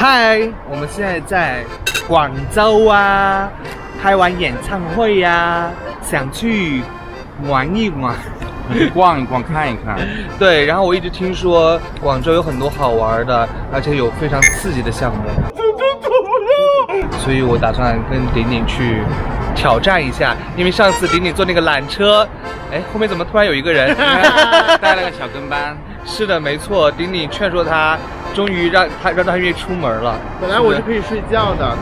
嗨，我们现在在广州啊，开完演唱会呀、想去玩一玩。逛一逛，看一看。对，然后我一直听说广州有很多好玩的，而且有非常刺激的项目。所以我打算跟顶顶去挑战一下，因为上次顶顶坐那个缆车，哎，后面怎么突然有一个人？带了个小跟班。是的，没错，顶顶劝说他，终于让他让他愿意出门了。本来我是可以睡觉的，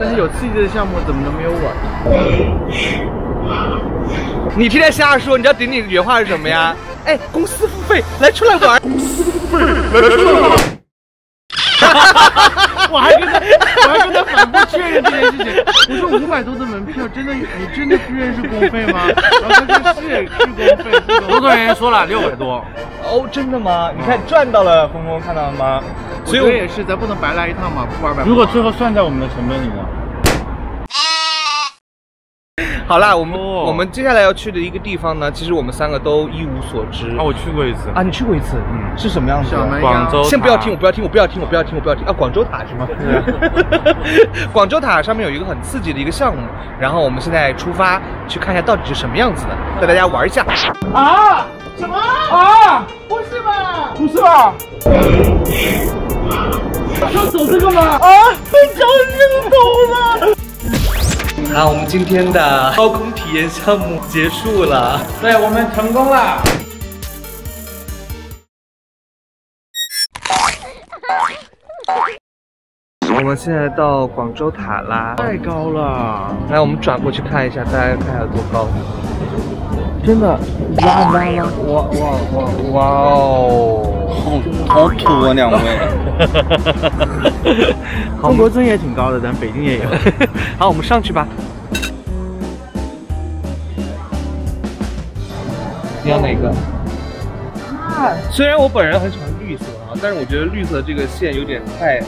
但是有刺激的项目怎么能没有我呢？你天天瞎说，你知道顶顶的原话是什么呀？哎，公司付费，来出来玩。公司付费，来出来玩。我还跟他，我还跟他反复确认这件事情。我说五百多的门票，真的，你真的确认是公费吗？然后他说是是公费。工作人员说了六百多。哦，真的吗？你看赚到了，峰峰看到了吗？所以我也是，咱不能白来一趟嘛，不玩白。如果最后算在我们的成本里呢？好啦，我们、哦我们接下来要去的一个地方呢，其实我们三个都一无所知。啊，我去过一次。啊，你去过一次，嗯，是什么样子广州先不要听，我不要听，我不要听，我不要听，我不要听啊！广州塔是吗？广州塔上面有一个很刺激的一个项目，然后我们现在出发去看一下到底是什么样子的，带大家玩一下。啊？什么？啊？不是吧？不是吧？要走这个吗？啊！被脚扔走了。好，我们今天的高空体验项目结束了。对，我们成功了。我们现在到广州塔啦，太高了，来，我们转过去看一下，大家看一下有多高。真的。哇哇哇哇哇哇哦！好好土啊，两位。中国尊也挺高的，咱北京也有。好，我们上去吧。你要哪个？啊，虽然我本人很喜欢绿色啊，但是我觉得绿色这个线有点太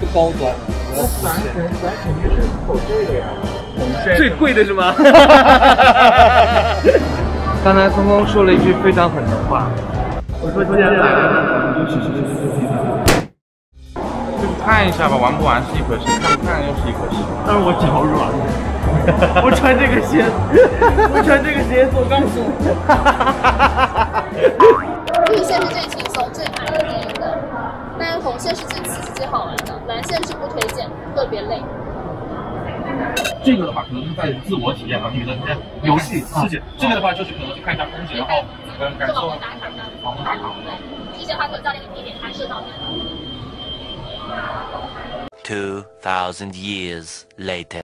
不高端了。我要咱肯咱肯定是走这个呀，红 线最贵的是吗？刚才峰峰说了一句非常狠的话，我说既然来就试试刺激的。就是看一下吧，玩不玩是一回事，看不看又是一回事。但是我脚软，我穿这个鞋，我穿这个鞋走钢索。绿线是最轻松、最满意的，但是红线是最刺激、最好玩的，蓝线是不推荐，特别累。这个的话，可能是在自我体验吧，你的那些游戏刺激；这个的话，就是可能去看一下风景，然后嗯感受就网红打卡的，网红打卡。对，这些话可教练给你点拍摄照片。2,000 years later.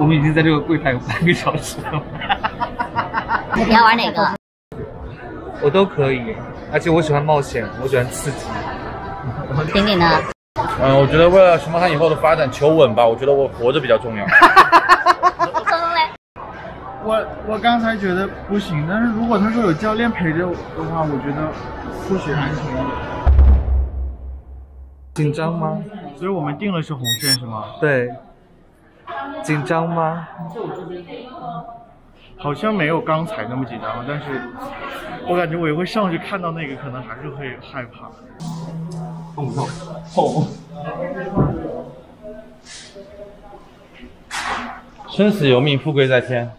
我们已经在这个柜台有半个小时了。你要玩哪个？我都可以，而且我喜欢冒险，我喜欢刺激。婷婷呢？嗯，我觉得为了熊猫汤以后的发展，求稳吧。我觉得我活着比较重要。我我刚才觉得不行，但是如果他说有教练陪着我的话，我觉得或许安全一点。紧张吗？所以我们定了是红线是吗？对。紧张吗？好像没有刚才那么紧张，但是我感觉我也会上去看到那个，可能还是会害怕。痛不痛？痛。生死由命，富贵在天。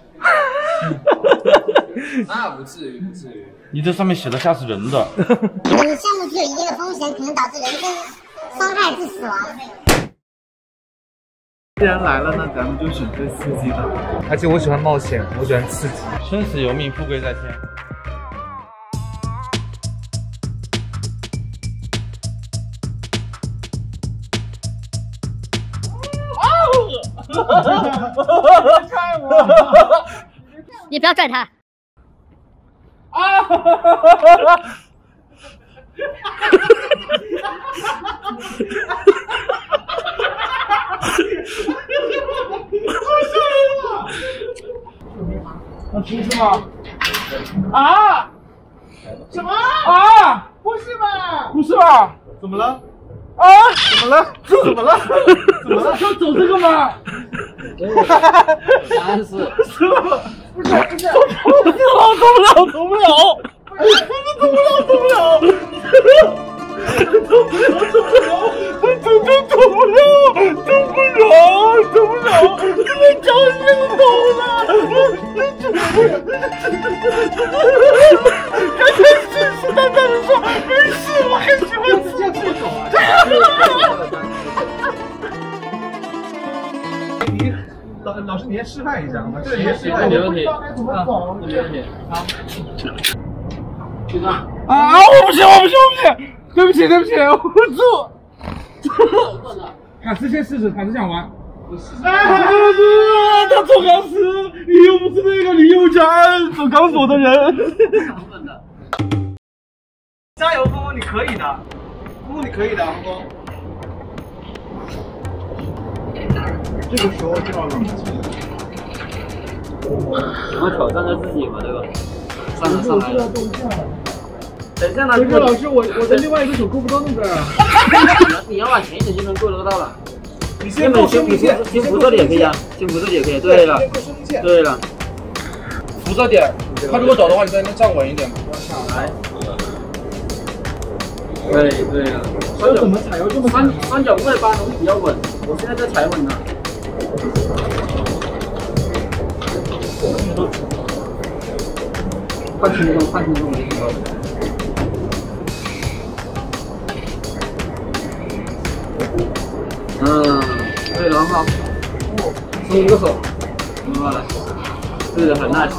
那 不至于，不至于。你这上面写的吓死人的。你项目具有一定的风险，可能导致人身伤害致死亡。既然来了，那咱们就选最刺激的。而且我喜欢冒险，我喜欢刺激。生死由命，富贵在天。你不要拽他。要出去吗？啊？什么？啊？不是吧？不是吧？怎么了？啊？怎么了？这怎么了？怎么了？要走这个吗？答案是是吧？不是不是，走不了，走不了，走不了，走不了，走不了。走不了，走不了，走走走不了，走不了，走不了，这个脚已经抖了。刚才信誓旦旦的说没事，我很师，你先示范一下好吗？这个你先示范。没问题不知道该怎么走。没问题。好，就这样。啊！我不行，我不行，我不行！对不起，对不起，我不做。卡斯先试试，卡斯想玩。哎，他走钢丝，你又不是那个李幼佳走钢索的人。加油，峰峰，你可以的。峰峰，你可以的，峰峰。这个时候就要冷静。我们挑战着自己嘛，对吧？上来上来。等一下呢，这个老师，我我的另外一个手够不到那边啊。你要往前一点就能够得到了。你先够生命线，先扶这里也可以啊，先扶这里也可以。对了。对了，扶着点，他如果走的话，你在那边站稳一点嘛。来。对对了，这怎么踩要这么双双脚外八会比较稳，我现在在踩稳了。换轻松，换轻松，轻松。嗯，对，然后松一个手，明白了，对的很 nice。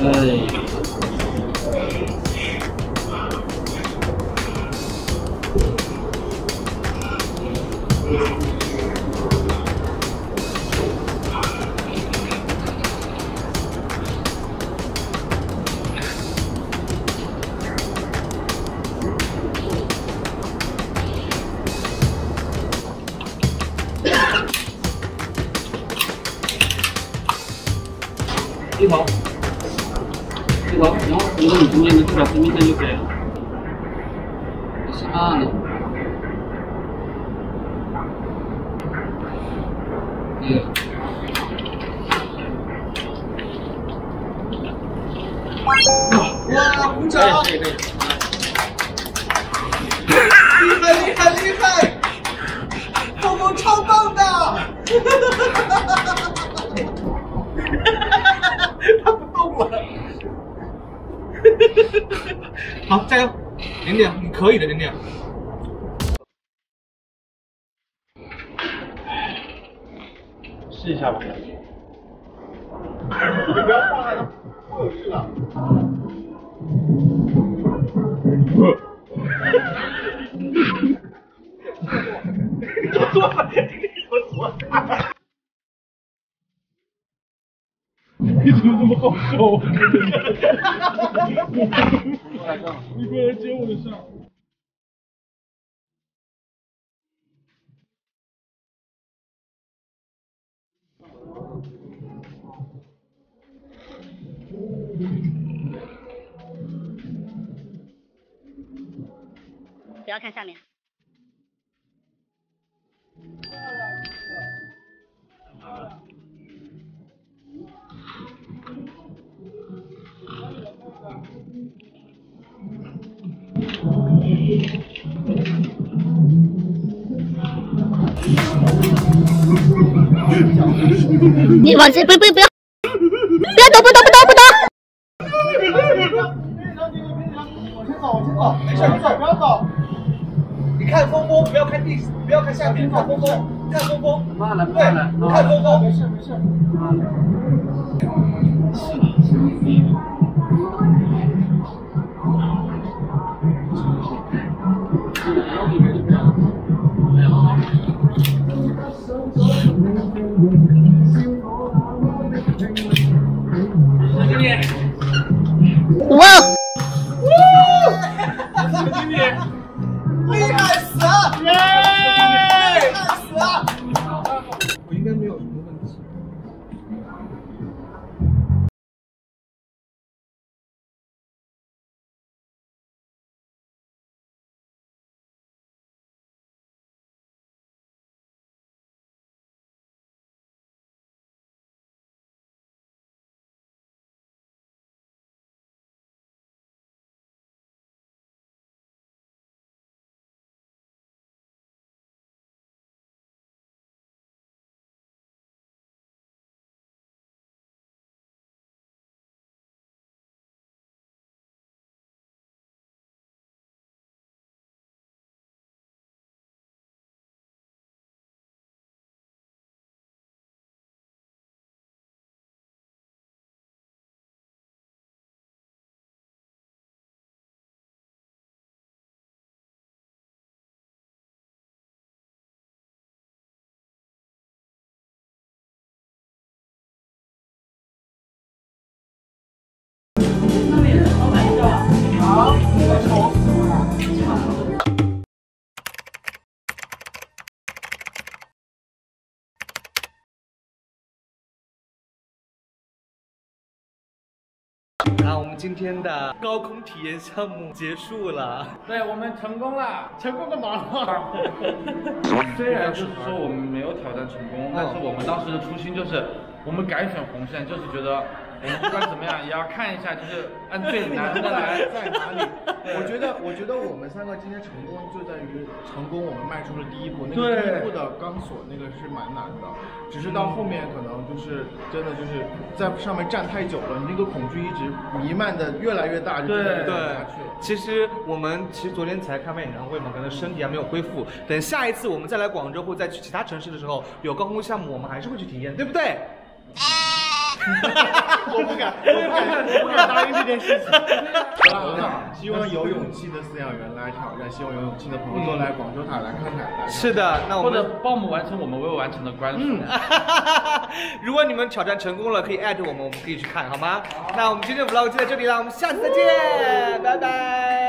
哎。低头，低头，然后扶着你中间的这条生命线就可以了。是啊。对。哇，鼓掌！可以可可以的，点点。试一下吧。你不要放在那，我有事了。你怎么这么好笑？你过来接我的上。要看下面。你往这不不不要，不要抖不抖不抖不抖。往前走，往前走，没事，你走，不要走。你看峰峰，不要看地，不要看下面，看峰峰，看峰峰。慢了，对，慢了。看峰峰。没事没事。哇！那我们今天的高空体验项目结束了。对我们成功了。成功个毛啊？虽然就是说我们没有挑战成功，但是我们当时的初心就是，我们改选红线，就是觉得我们不管怎么样也要看一下，就是按最难的来。在哪里？我觉得，我觉得我们三个今天成功就在于成功，我们迈出了第一步。那个对第一步的钢索那个是蛮难的，只是到后面可能就是真的就是在上面站太久了，你那个恐惧一直弥漫的越来越大，就真的对对下去了。，其实我们其实昨天才开完演唱会嘛，可能身体还没有恢复。等下一次我们再来广州或再去其他城市的时候，有高空项目，我们还是会去体验，对不对？我不敢，我不敢，我不敢答应这件事情。好了，希望有勇气的饲养员来挑战，希望有勇气的朋友都来广州塔来看看。是的，那我们或者帮我们完成我们未完成的关嗯锁。如果你们挑战成功了，可以艾特我们，我们可以去看，好吗？那我们今天的 vlog 就在这里了，我们下次再见，拜拜。